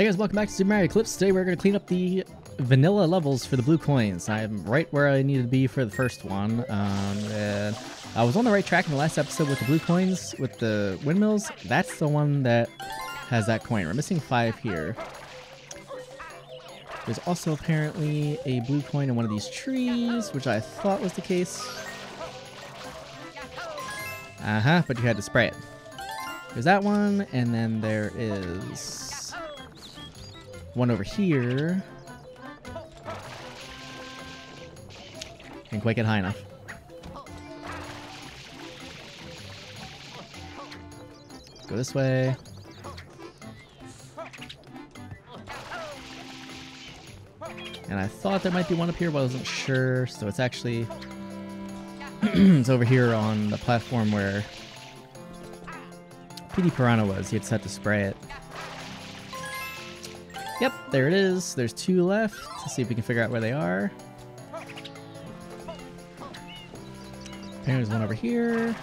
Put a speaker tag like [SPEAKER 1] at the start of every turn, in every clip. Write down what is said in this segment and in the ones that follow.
[SPEAKER 1] Hey guys, welcome back to Super Mario Eclipse. Today we're going to clean up the vanilla levels for the blue coins. I'm right where I needed to be for the first one. Um, I was on the right track in the last episode with the blue coins, with the windmills. That's the one that has that coin. We're missing five here. There's also apparently a blue coin in one of these trees, which I thought was the case. Uh-huh, but you had to spray it. There's that one, and then there is one over here. Can't quite get high enough. Go this way. And I thought there might be one up here, but I wasn't sure. So it's actually it's over here on the platform where Petey Piranha was. He had set to spray it. Yep, there it is. There's two left. Let's see if we can figure out where they are. There's one over here.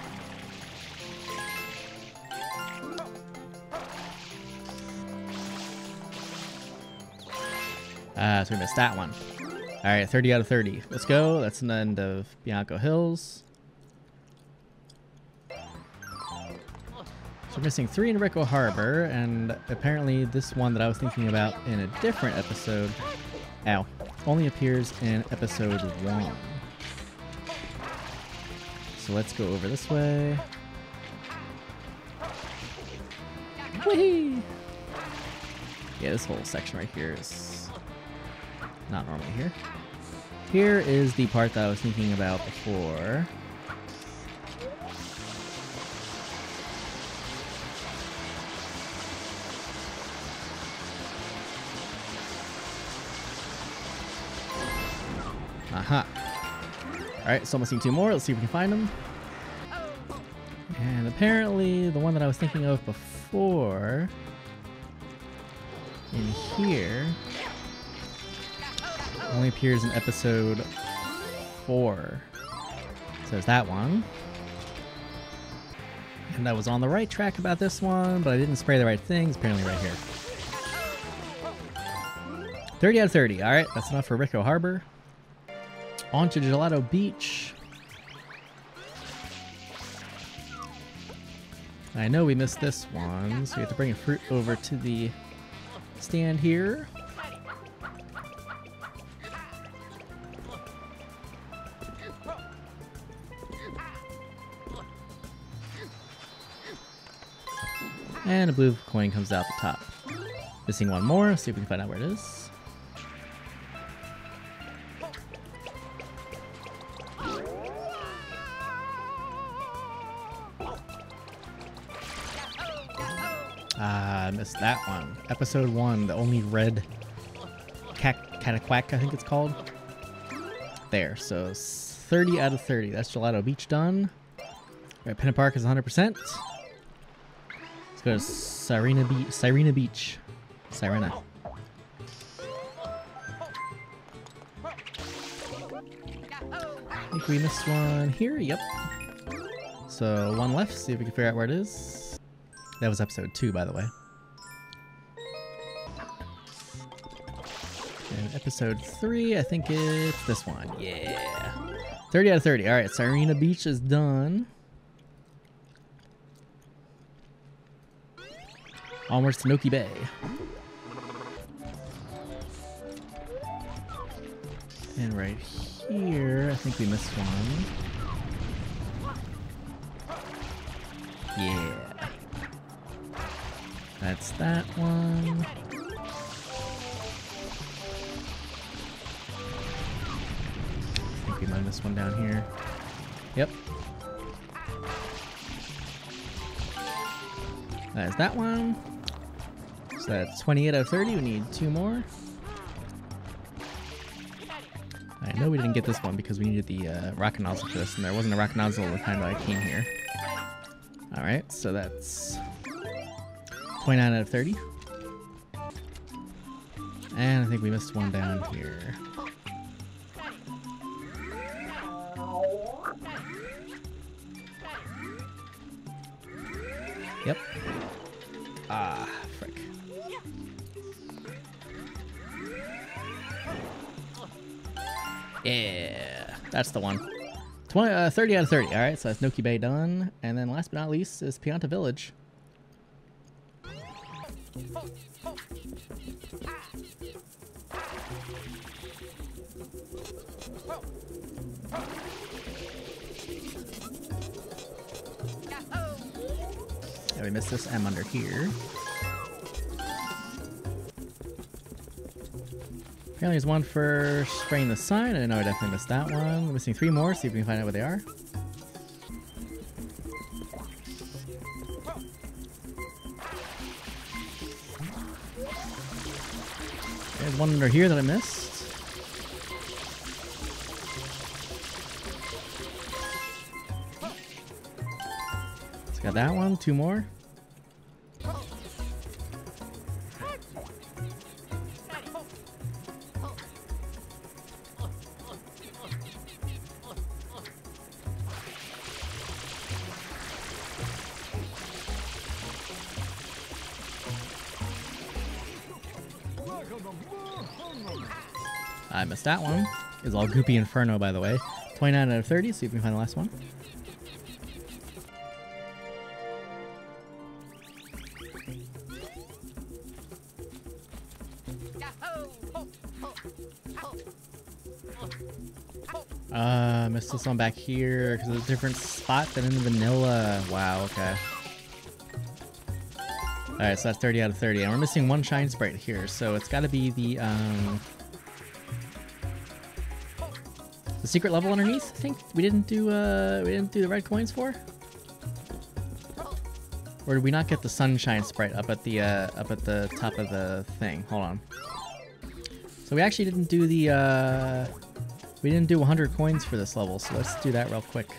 [SPEAKER 1] Ah, so we missed that one. Alright, 30 out of 30. Let's go. That's the end of Bianco Hills. We're missing three in Ricco Harbor, and apparently this one that I was thinking about in a different episode, ow, only appears in episode one. So let's go over this way. Whee! Yeah, this whole section right here is not normally here. Here is the part that I was thinking about before. Aha. Alright, so I'm missing two more. Let's see if we can find them. And apparently, the one that I was thinking of before in here only appears in episode four. So there's that one. And I was on the right track about this one, but I didn't spray the right things. Apparently right here. 30 out of 30. All right, that's enough for Ricco Harbor. On to Gelato Beach. I know we missed this one, so we have to bring a fruit over to the stand here. And a blue coin comes out the top. Missing one more, see if we can find out where it is. I missed that one. Episode one, the only red cat cataquack, I think it's called. There, so 30 out of 30. That's Gelato Beach done. Right, Pinna Park is 100%. Let's go to Sirena, Be Sirena Beach. Sirena. I think we missed one here. Yep. So one left. See if we can figure out where it is. That was episode two, by the way. Episode three, I think it's this one. Yeah. 30 out of 30. All right, Sirena Beach is done. Onwards to Noki Bay. And right here, I think we missed one. Yeah. That's that one. I think we might miss one down here. Yep. That's that one. So that's 28 out of 30. We need two more. I know we didn't get this one because we needed the uh, rocket nozzle for this, and there wasn't a rocket nozzle the time that I came here. Alright, so that's 29 out of 30. And I think we missed one down here. That's the one. 20, uh, 30 out of 30. All right, so that's Noki Bay done. And then last but not least is Pianta Village. Yeah, we missed this M under here. Apparently there's one for spraying the sign. I know I definitely missed that one. We're missing three more, see if we can find out where they are. There's one under here that I missed. Got that one, two more. I missed that one. It's all Goopy Inferno, by the way. 29 out of 30, see if we can find the last one. Uh, missed this one back here because it's a different spot than in the vanilla. Wow, okay. Alright, so that's 30 out of 30. And we're missing one shine sprite here, so it's got to be the, um... The secret level underneath, I think? We didn't do, uh... We didn't do the red coins for? Or did we not get the sunshine sprite up at the, uh... Up at the top of the thing? Hold on. So we actually didn't do the, uh... We didn't do 100 coins for this level, so let's do that real quick.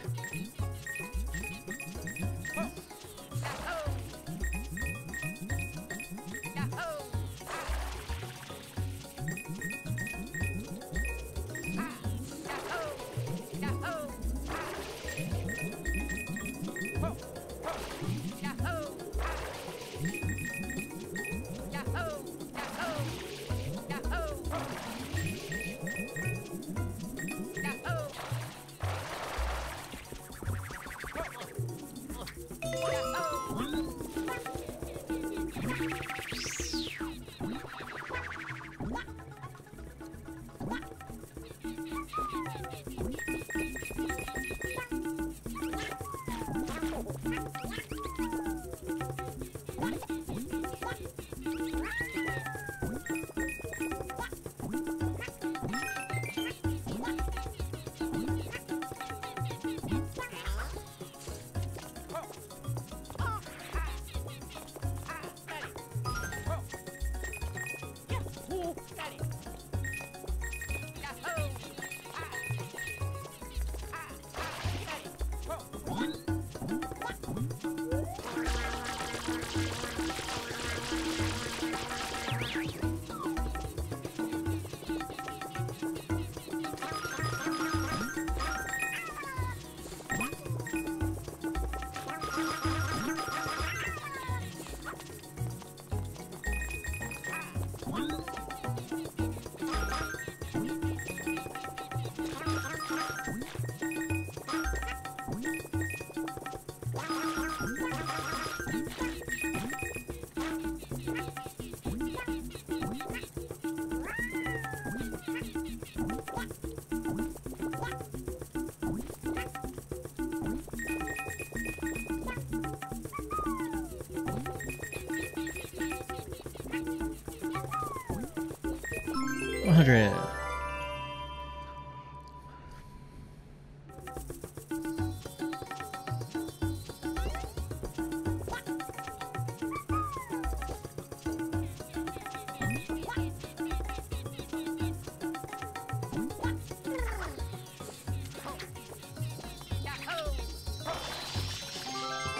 [SPEAKER 1] One hundred.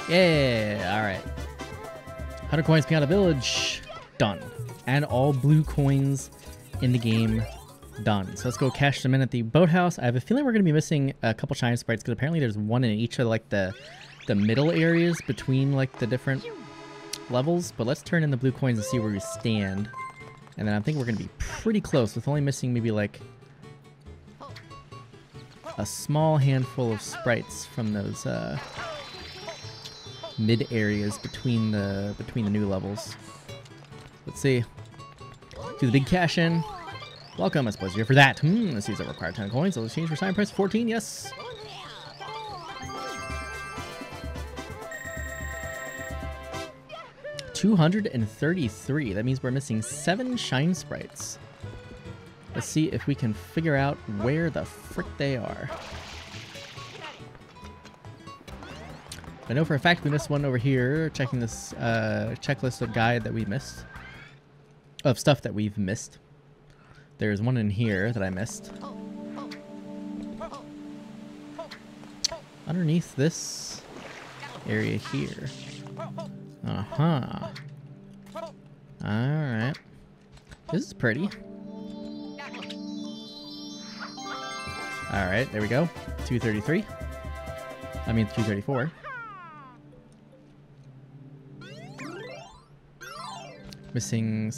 [SPEAKER 1] Yeah, alright. 100 coins Pianta Village, done. And all blue coins in the game, done. So let's go cash them in at the boathouse. I have a feeling we're going to be missing a couple shine sprites because apparently there's one in each of like the the middle areas between like the different levels. But let's turn in the blue coins and see where we stand. And then I think we're going to be pretty close with only missing maybe like a small handful of sprites from those uh, mid areas between the between the new levels. Let's see. Do the big cash in. Welcome, I suppose you're here for that. Hmm, let's use that required 10 coins. Let's change for sign price 14, yes. Two hundred and thirty-three. That means we're missing seven shine sprites. Let's see if we can figure out where the frick they are. I know for a fact we missed one over here, checking this uh, checklist of guide that we missed. Of stuff that we've missed. There's one in here that I missed. Underneath this area here. Uh-huh. Alright. This is pretty. Alright, there we go. 233. I mean, 234. Missing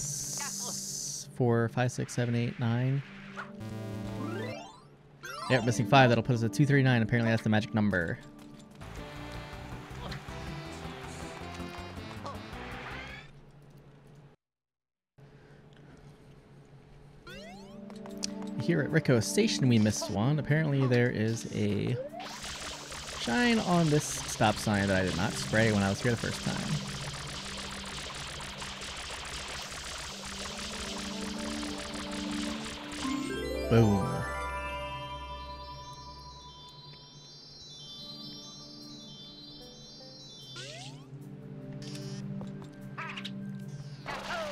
[SPEAKER 1] four, five, six, seven, eight, nine. Yep, missing five. That'll put us at 239. Apparently, that's the magic number. Here at Ricco Station, we missed one. Apparently, there is a shine on this stop sign that I did not spray when I was here the first time. Boom.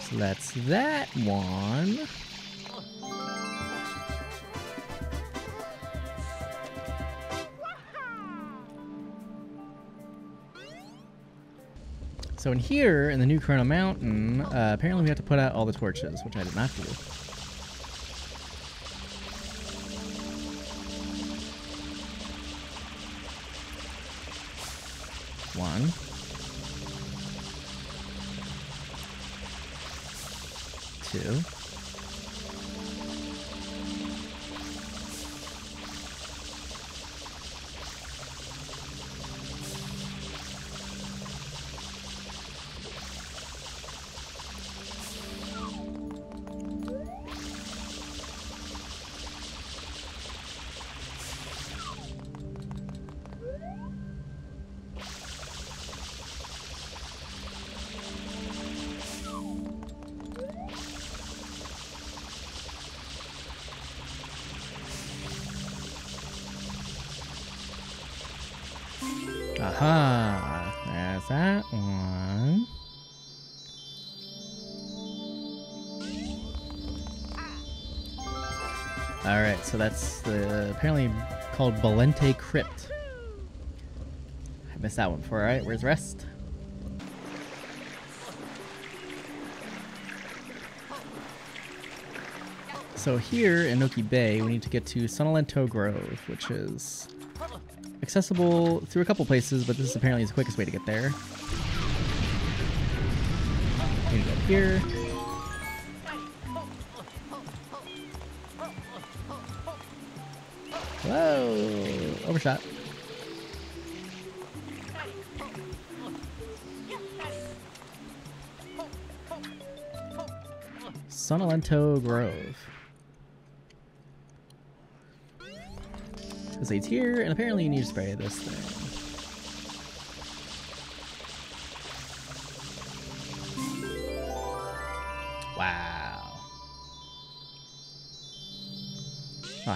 [SPEAKER 1] So that's that one. So in here, in the new Corona Mountain, uh, apparently we have to put out all the torches, which I did not do. One. Two. That's the apparently called Balente Crypt. I missed that one before. Alright, where's rest? So here in Noki Bay, we need to get to Sonolento Grove, which is accessible through a couple places, but this apparently is the quickest way to get there. Need to go here. Whoa! Overshot. Sonolento Grove. This leads here, and apparently you need to spray this thing.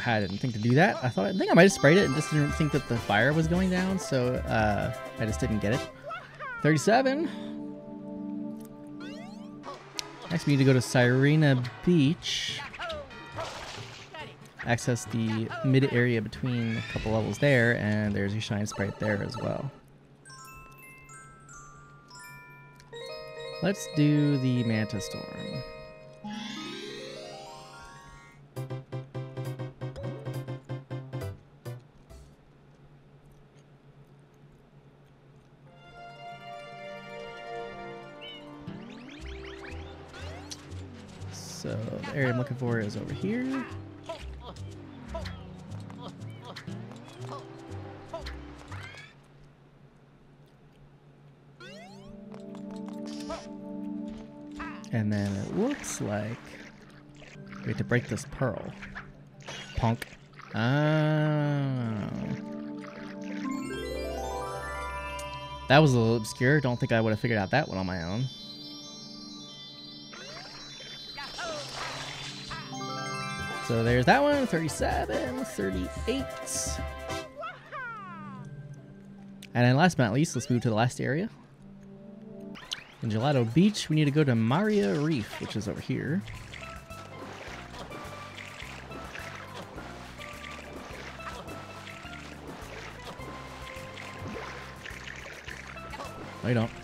[SPEAKER 1] I didn't think to do that. I thought I think I might have sprayed it and just didn't think that the fire was going down, so uh, I just didn't get it. 37. Next, we need to go to Sirena Beach. Access the mid area between a couple levels there, and there's a shine sprite there as well. Let's do the Manta Storm. Four is over here. And then it looks like we have to break this pearl. Punk. Oh. That was a little obscure. Don't think I would have figured out that one on my own. So there's that one, 37, 38. And then last but not least, let's move to the last area. In Gelato Beach, we need to go to Maria Reef, which is over here. You don't.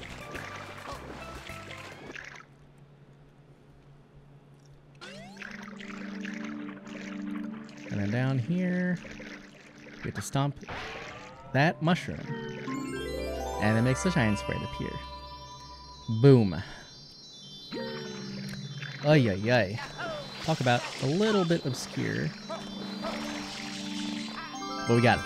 [SPEAKER 1] Here, we have to stomp that mushroom. And it makes the shine sprite appear. Boom. Ay ay ay. Talk about a little bit obscure. But we got it.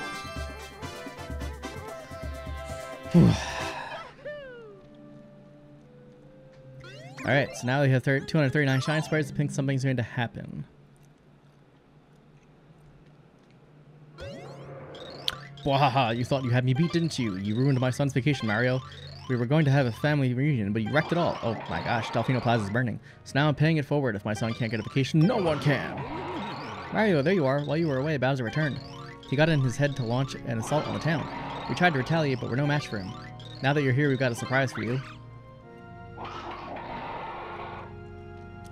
[SPEAKER 1] Alright, so now we have 239 shine sprites. I think something's going to happen. Wahaha, you thought you had me beat, didn't you? You ruined my son's vacation, Mario. We were going to have a family reunion, but you wrecked it all. Oh my gosh, Delfino Plaza is burning. So now I'm paying it forward. If my son can't get a vacation, no one can. Mario, there you are. While you were away, Bowser returned. He got in his head to launch an assault on the town. We tried to retaliate, but we're no match for him. Now that you're here, we've got a surprise for you.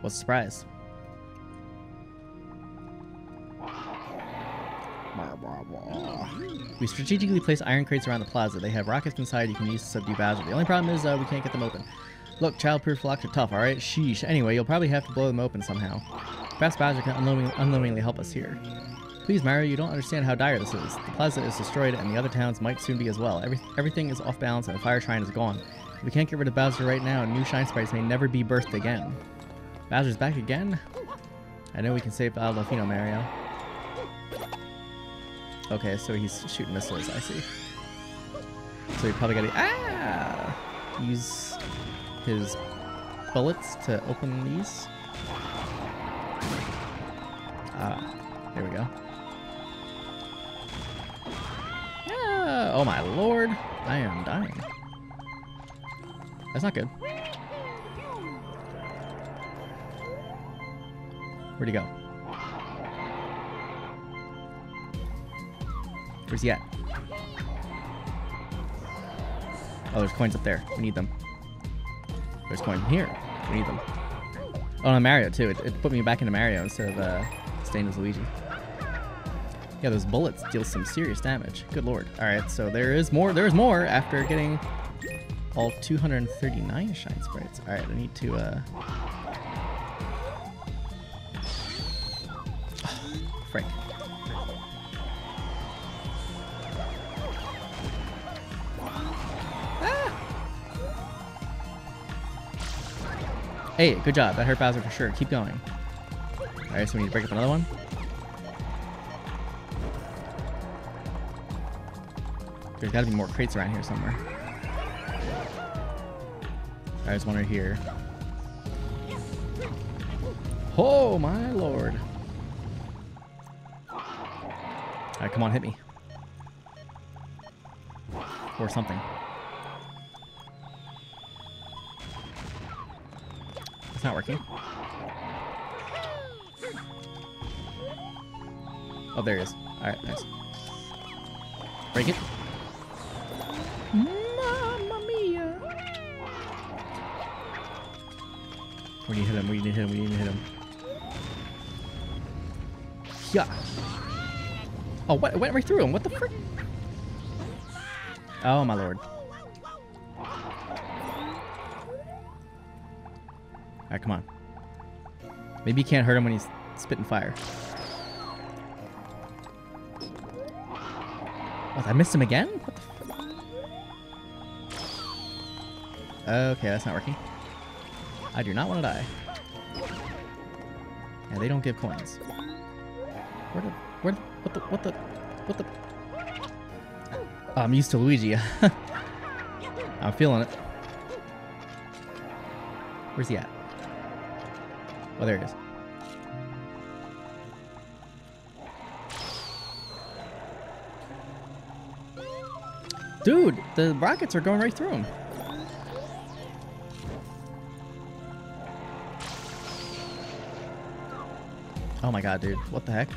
[SPEAKER 1] What's the surprise? We strategically place iron crates around the plaza. They have rockets inside you can use to subdue Bowser. The only problem is uh, we can't get them open. Look, childproof locks are tough, alright? Sheesh. Anyway, you'll probably have to blow them open somehow. Perhaps Bowser can unwillingly help us here. Please, Mario, you don't understand how dire this is. The plaza is destroyed, and the other towns might soon be as well. Every, everything is off balance, and the fire shrine is gone. If we can't get rid of Bowser right now, new Shine Sprites may never be birthed again. Bowser's back again? I know we can save Isle Delfino, Mario. Okay, so he's shooting missiles, I see. So he probably gotta ah use his bullets to open these. Ah, there we go. Ah, oh my lord, I am dying. That's not good. Where'd he go? Where's he at? Oh, there's coins up there. We need them. There's coins here. We need them. Oh, no, Mario, too. It, it put me back into Mario instead of uh, staying as Luigi. Yeah, those bullets deal some serious damage. Good lord. Alright, so there is more. There is more after getting all 239 shine sprites. Alright, I need to... Uh... Hey, good job. That hurt Bowser for sure. Keep going. Alright, so we need to break up another one. There's gotta be more crates around here somewhere. Alright, there's one right here. Oh my lord. Alright, come on, hit me. Or something. It's. Oh, there he is. Alright, nice. Break it. Mamma mia. We need to hit him, we need to hit him, we need to hit him. Yeah. Oh, what? It went right through him. What the frick? Oh, my lord. Alright, come on. Maybe you can't hurt him when he's spitting fire. What, I missed him again? What the Okay, that's not working. I do not want to die. Yeah, they don't give coins. Where the, where the, what the, what the, what the? Oh, I'm used to Luigi. I'm feeling it. Where's he at? Oh, there it is. Dude, the rockets are going right through him. Oh my god, dude. What the heck?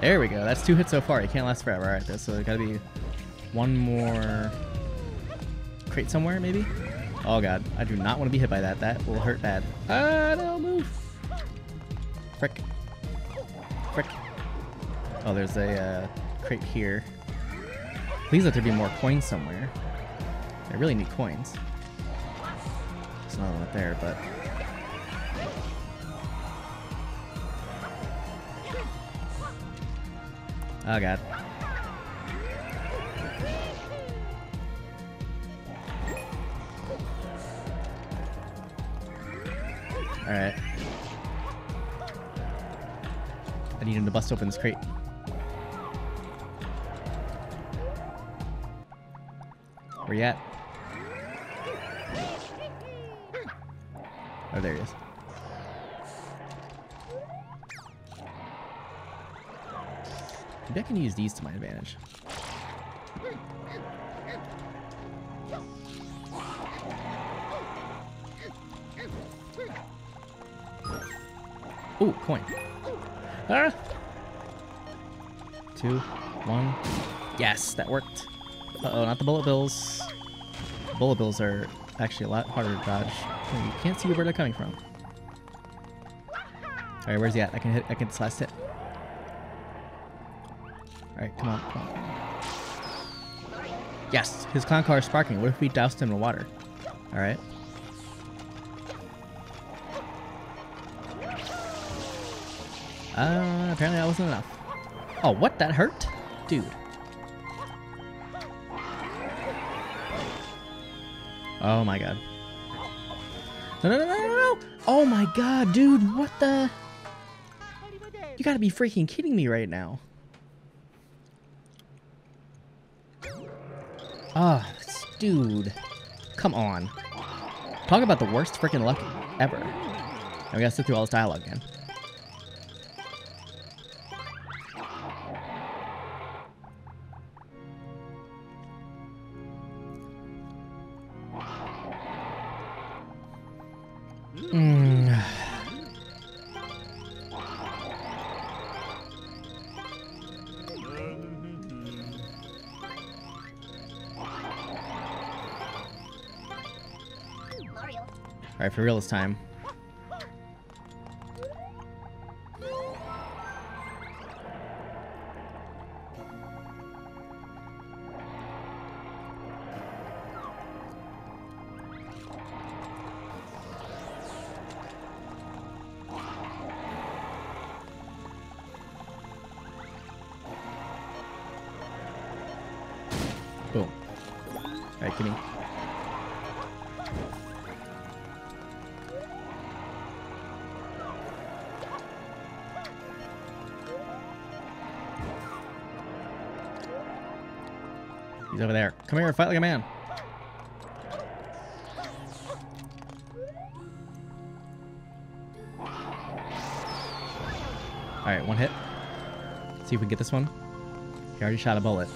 [SPEAKER 1] There we go. That's two hits so far. He can't last forever. Alright, so there gotta be one more crate somewhere, maybe? Oh god. I do not want to be hit by that. That will hurt bad. Ah, no, move. Frick. Frick. Oh, there's a uh, crate here. Please let there be more coins somewhere. I really need coins. There's another one up there, but... Oh god. Alright. I need him to bust open this crate. Where you at? Oh, there he is. Maybe I can use these to my advantage. Ooh, coin. Ah! Two, one. Yes, that worked. Uh-oh, not the bullet bills. Bullet bills are actually a lot harder to dodge. You can't see where they're coming from. Alright, where's he at? I can hit I can this last hit. Alright, come on, come on. Yes, his clown car is sparking. What if we doused him in water? Alright. Uh, apparently that wasn't enough. Oh, what? That hurt? Dude. Oh my god. No, no, no, no, no, no! Oh my god, dude, what the? You gotta be freaking kidding me right now. Ah, dude. Come on. Talk about the worst freaking luck ever. Now we gotta sit through all this dialogue again. For real this time. Boom. Alright, give me. He's over there. Come here, fight like a man. Alright, one hit. See if we can get this one. He already shot a bullet.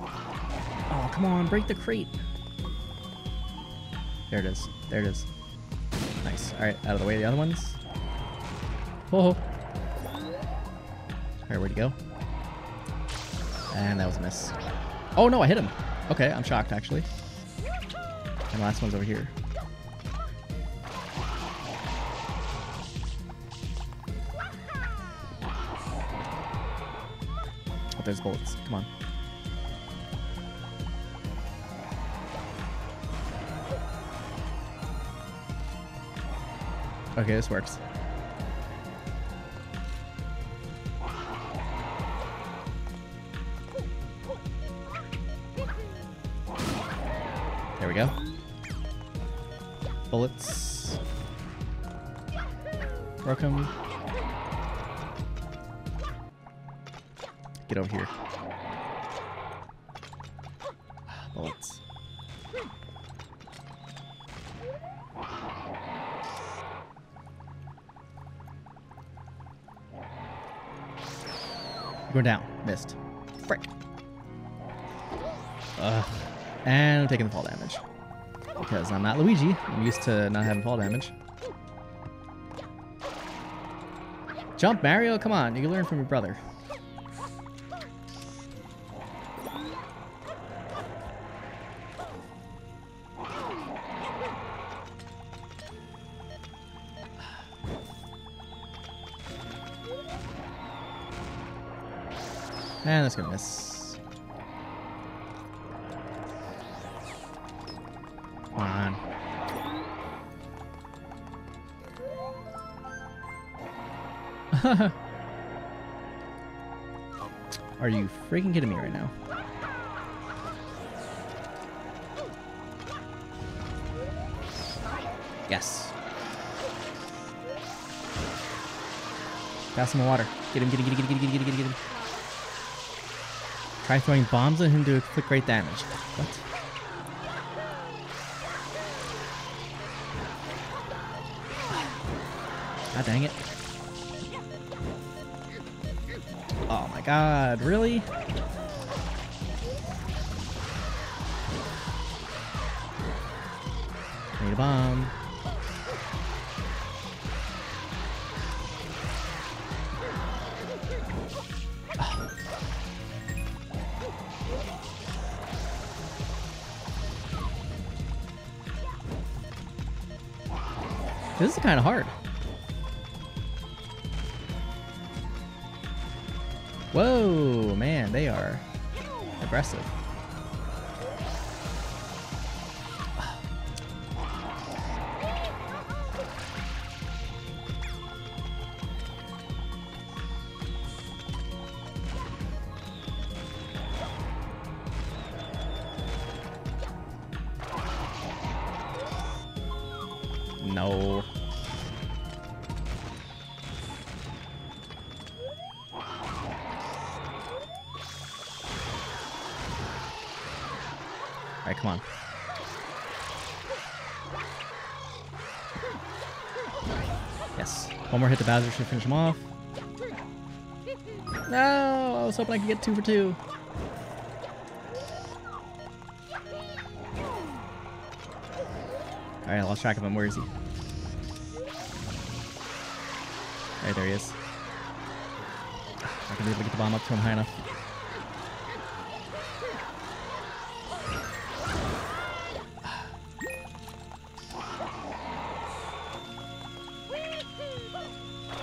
[SPEAKER 1] Oh, come on, break the crate. There it is. There it is. Nice. Alright, out of the way the other ones. Whoa. Alright, where'd he go? And that was a miss. Oh no, I hit him. Okay, I'm shocked actually. And the last one's over here. Oh, there's bullets. Come on. Okay, this works. Bullets. Him. Get over here. Bullets. Going down. Missed. Frick. Ugh. And I'm taking the fall damage. Because I'm not Luigi. I'm used to not having fall damage. Jump, Mario! Come on, you can learn from your brother. And that's gonna miss. Are you freaking kidding me right now? Yes. Pass him the water. Get him, get him, get him, get him, get him, get him, get him. Try throwing bombs at him to inflict great damage. What? God dang it. God, really? Need a bomb. This is kind of hard. They are aggressive. Yes. One more hit the Bowser should finish him off. No! I was hoping I could get two for two. Alright, I lost track of him. Where is he? Right, there he is. I can be able to get the bomb up to him high enough.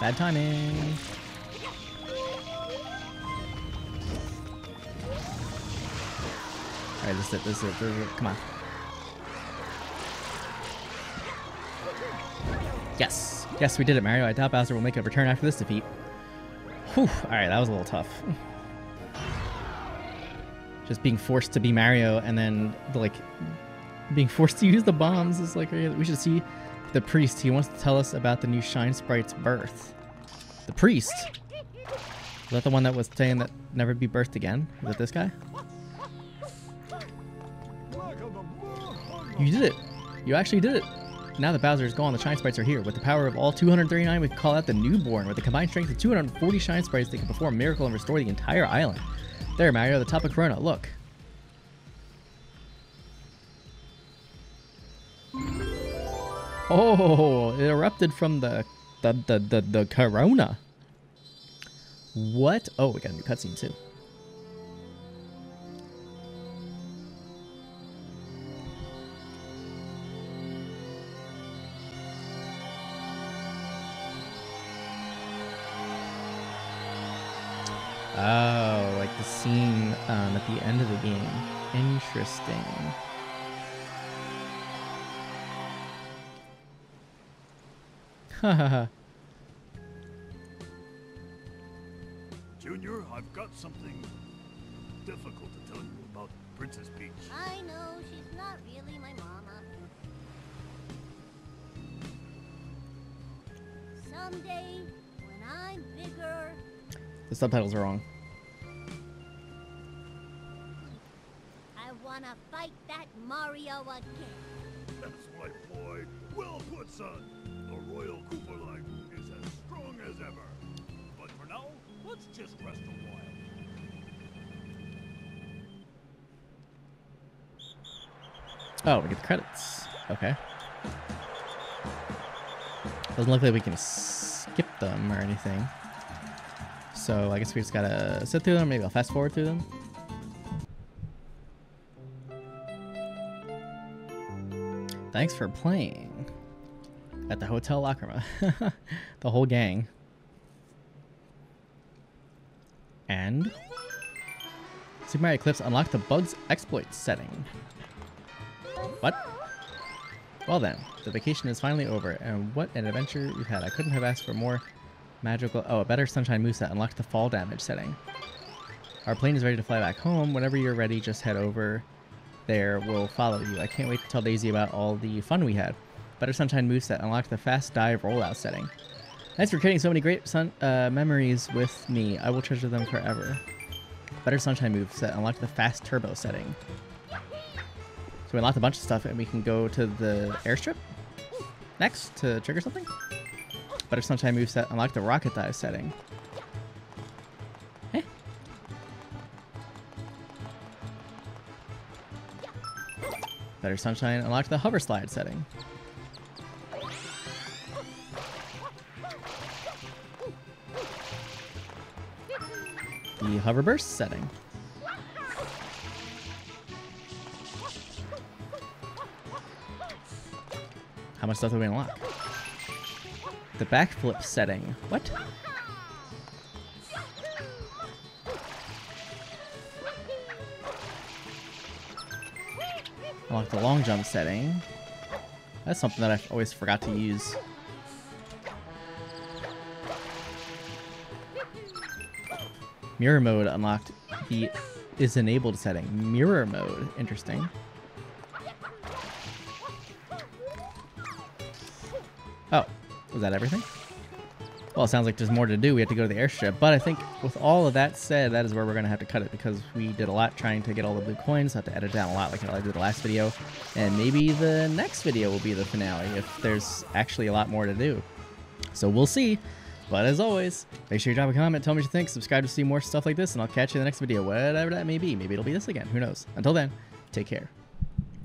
[SPEAKER 1] Bad timing. Alright, this is it, this is it, this is it. Come on. Yes. Yes, we did it, Mario. I doubt Bowser will make a return after this defeat. Whew. Alright, that was a little tough. Just being forced to be Mario and then, like, being forced to use the bombs is like, we should see the priest. He wants to tell us about the new Shine Sprite's birth. The priest? Is that the one that was saying that never be birthed again? Is it this guy? You did it. You actually did it. Now that Bowser is gone, the Shine Sprites are here. With the power of all 239, we call out the Newborn. With the combined strength of 240 Shine Sprites, they can perform a miracle and restore the entire island. There, Mario, the top of Corona. Look. Oh, it erupted from the the the the, the Corona. What? Oh, we got a new cutscene too. Oh, like the scene um, at the end of the game. Interesting.
[SPEAKER 2] Junior, I've got something difficult to tell you about Princess Peach.
[SPEAKER 3] I know she's not really my mama. Someday, when I'm bigger,
[SPEAKER 1] the subtitles are wrong.
[SPEAKER 3] I wanna fight that Mario again.
[SPEAKER 2] That's right, boy. Well put, son. Royal line is as strong as ever. But for now, let's just rest a while.
[SPEAKER 1] Oh, we get the credits. Okay. Doesn't look like we can skip them or anything. So I guess we just gotta sit through them. Maybe I'll fast forward through them. Thanks for playing at the Hotel Lacrima. the whole gang. And Super Mario Eclipse unlocked the bugs exploit setting. What? Well then, the vacation is finally over, and what an adventure we've had. I couldn't have asked for more magical... Oh, a better Sunshine Moveset unlocked the fall damage setting. Our plane is ready to fly back home. Whenever you're ready, just head over there. We'll follow you. I can't wait to tell Daisy about all the fun we had. Better Sunshine Moveset unlocked the fast dive rollout setting. Thanks for creating so many great sun, uh, memories with me. I will treasure them forever. Better Sunshine Moveset unlocked the fast turbo setting. So we unlocked a bunch of stuff and we can go to the airstrip next to trigger something. Better Sunshine moveset unlocked the rocket dive setting. Eh. Better Sunshine unlocked the hover slide setting. The hover burst setting. How much stuff do we unlock? The backflip setting. What? Unlock the long jump setting. That's something that I always forgot to use. Mirror mode unlocked the is enabled setting. Mirror mode. Interesting. Oh, was that everything? Well, it sounds like there's more to do. We have to go to the airstrip. But I think with all of that said, that is where we're going to have to cut it because we did a lot trying to get all the blue coins. I have to edit down a lot like I did the last video. And maybe the next video will be the finale if there's actually a lot more to do. So we'll see. But as always, make sure you drop a comment, tell me what you think, subscribe to see more stuff like this, and I'll catch you in the next video, whatever that may be. Maybe it'll be this again. Who knows? Until then, take care.